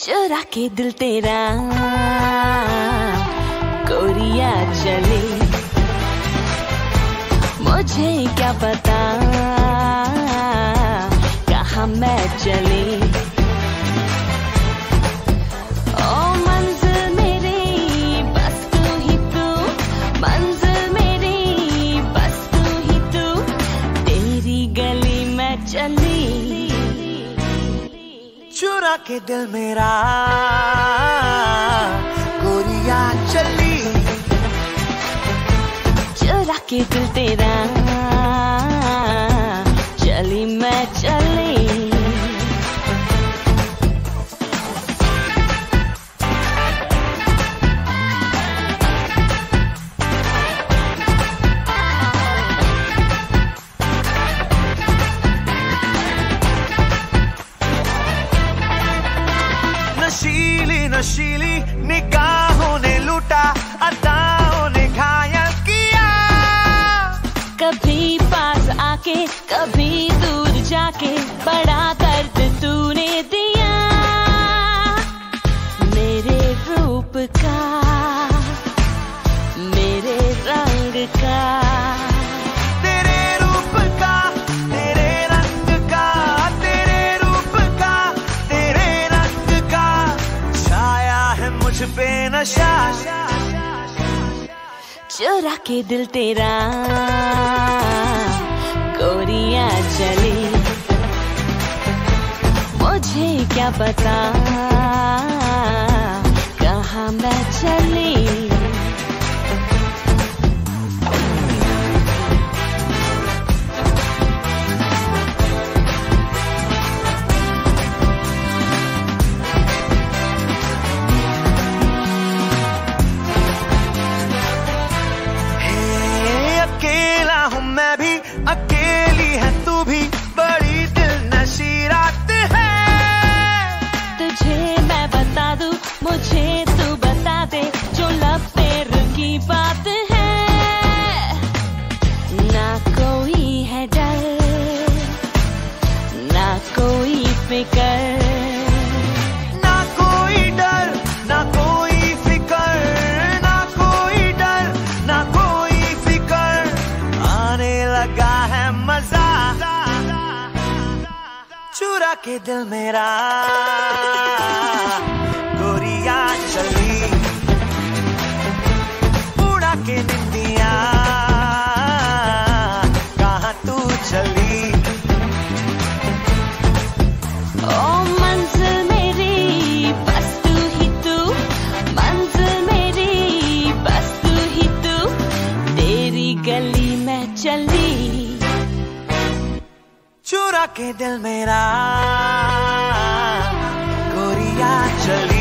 चुरा के दिल तेरा। कोरिया चले। मुझे क्या पता कहा मैं चले। चुरा के दिल मेरा। गोरिया चली। चुरा के दिल तेरा। नशीली निकाहों ने लूटा, अदाओं ने घायल किया। कभी पास आके, कभी दूर जाके, बड़ा दर्द तूने दिया। मेरे रूप का है मुझ पे नशा। चोरा के दिल तेरा। गोरिया चली। मुझे क्या पता? कहा मैं चली? फिकर ना कोई डर, ना कोई फिकर, ना कोई डर, ना कोई फिकर। आने लगा है मज़ा। चुरा के दिल मेरा। गली में चली। चुरा के दिल मेरा गोरिया चली।